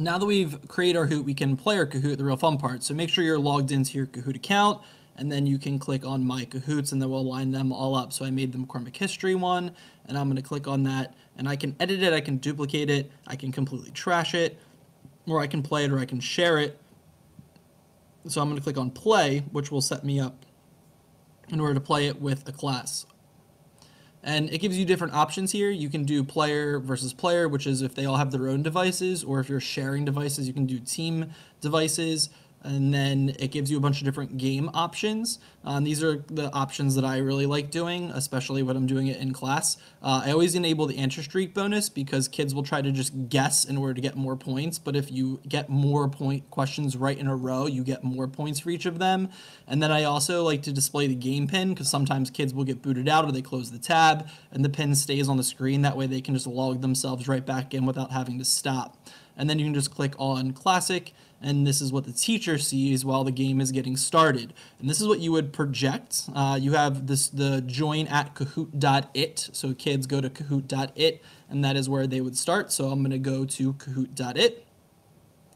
Now that we've created our Kahoot, we can play our Kahoot, the real fun part. So make sure you're logged into your Kahoot account, and then you can click on My Kahoots, and then we'll line them all up. So I made the McCormick History one, and I'm going to click on that, and I can edit it, I can duplicate it, I can completely trash it, or I can play it, or I can share it. So I'm going to click on Play, which will set me up in order to play it with a class. And it gives you different options here. You can do player versus player, which is if they all have their own devices, or if you're sharing devices, you can do team devices and then it gives you a bunch of different game options. Um, these are the options that I really like doing, especially when I'm doing it in class. Uh, I always enable the answer streak bonus because kids will try to just guess in order to get more points. But if you get more point questions right in a row, you get more points for each of them. And then I also like to display the game pin because sometimes kids will get booted out or they close the tab and the pin stays on the screen. That way they can just log themselves right back in without having to stop. And then you can just click on classic and this is what the teacher sees while the game is getting started. And this is what you would project. Uh, you have this the join at kahoot.it, so kids go to kahoot.it, and that is where they would start. So I'm going to go to kahoot.it.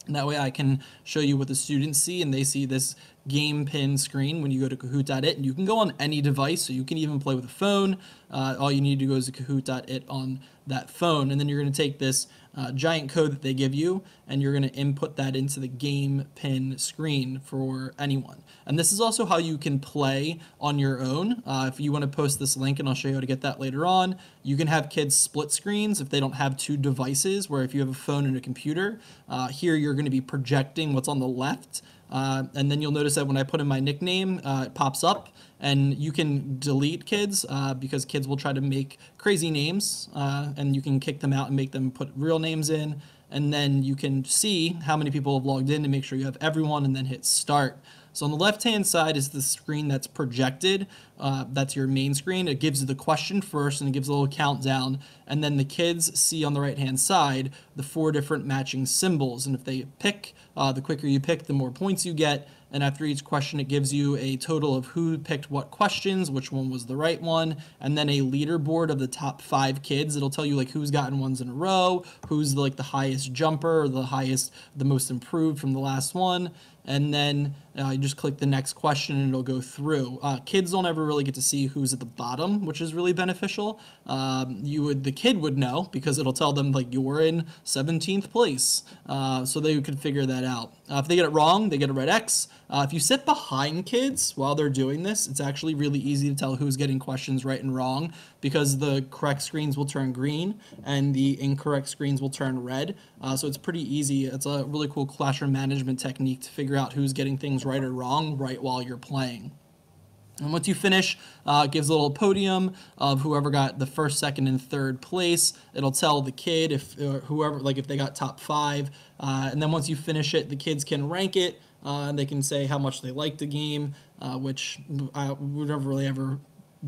And that way I can show you what the students see, and they see this game pin screen when you go to kahoot.it. And you can go on any device, so you can even play with a phone. Uh, all you need to go is to kahoot.it on that phone. And then you're going to take this uh, giant code that they give you, and you're going to input that into the game pin screen for anyone. And this is also how you can play on your own. Uh, if you want to post this link, and I'll show you how to get that later on, you can have kids split screens if they don't have two devices, where if you have a phone and a computer, uh, here you're going to be projecting what's on the left uh, and then you'll notice that when I put in my nickname, uh, it pops up, and you can delete kids uh, because kids will try to make crazy names, uh, and you can kick them out and make them put real names in. And then you can see how many people have logged in to make sure you have everyone, and then hit start. So on the left-hand side is the screen that's projected. Uh, that's your main screen. It gives you the question first and it gives a little countdown. And then the kids see on the right-hand side the four different matching symbols. And if they pick, uh, the quicker you pick, the more points you get. And after each question, it gives you a total of who picked what questions, which one was the right one, and then a leaderboard of the top five kids. It'll tell you like who's gotten ones in a row, who's like the highest jumper, or the highest, the most improved from the last one and then uh, you just click the next question and it'll go through. Uh, kids don't ever really get to see who's at the bottom, which is really beneficial. Um, you would the kid would know because it'll tell them like you're in 17th place, uh, so they could figure that out. Uh, if they get it wrong, they get a red X. Uh, if you sit behind kids while they're doing this, it's actually really easy to tell who's getting questions right and wrong because the correct screens will turn green and the incorrect screens will turn red. Uh, so it's pretty easy. It's a really cool classroom management technique to figure out who's getting things right or wrong right while you're playing. And once you finish, uh, gives a little podium of whoever got the first, second, and third place. It'll tell the kid if uh, whoever, like if they got top five. Uh, and then once you finish it, the kids can rank it. Uh, and they can say how much they liked the game, uh, which I would never really ever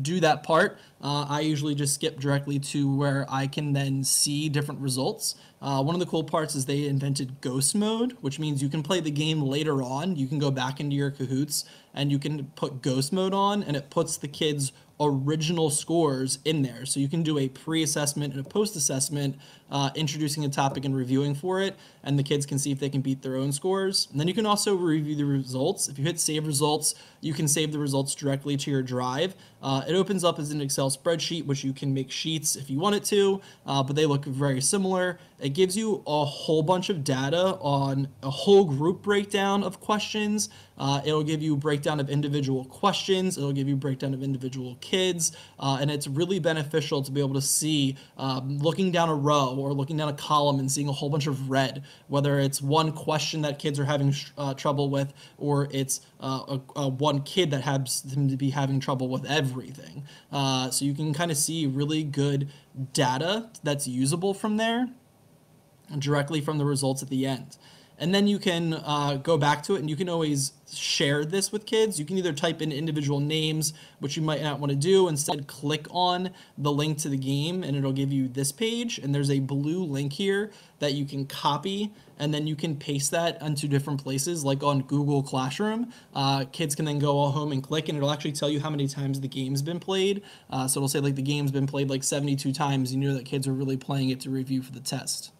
do that part. Uh, I usually just skip directly to where I can then see different results. Uh, one of the cool parts is they invented ghost mode, which means you can play the game later on. You can go back into your Kahoots and you can put ghost mode on, and it puts the kids' original scores in there. So you can do a pre assessment and a post assessment, uh, introducing a topic and reviewing for it, and the kids can see if they can beat their own scores. And then you can also review the results. If you hit save results, you can save the results directly to your drive. Uh, it opens up as an Excel spreadsheet, which you can make sheets if you want it to, uh, but they look very similar. It gives you a whole bunch of data on a whole group breakdown of questions. Uh, it'll give you breakdown of individual questions. It'll give you breakdown of individual kids, uh, and it's really beneficial to be able to see um, looking down a row or looking down a column and seeing a whole bunch of red, whether it's one question that kids are having uh, trouble with or it's uh, a, a one kid that has them to be having trouble with everything. Uh, so you can kind of see really good data that's usable from there directly from the results at the end. And then you can uh, go back to it and you can always share this with kids. You can either type in individual names, which you might not want to do. Instead, click on the link to the game and it'll give you this page. And there's a blue link here that you can copy and then you can paste that onto different places, like on Google Classroom. Uh, kids can then go all home and click and it'll actually tell you how many times the game's been played. Uh, so it'll say like the game's been played like 72 times. You know that kids are really playing it to review for the test.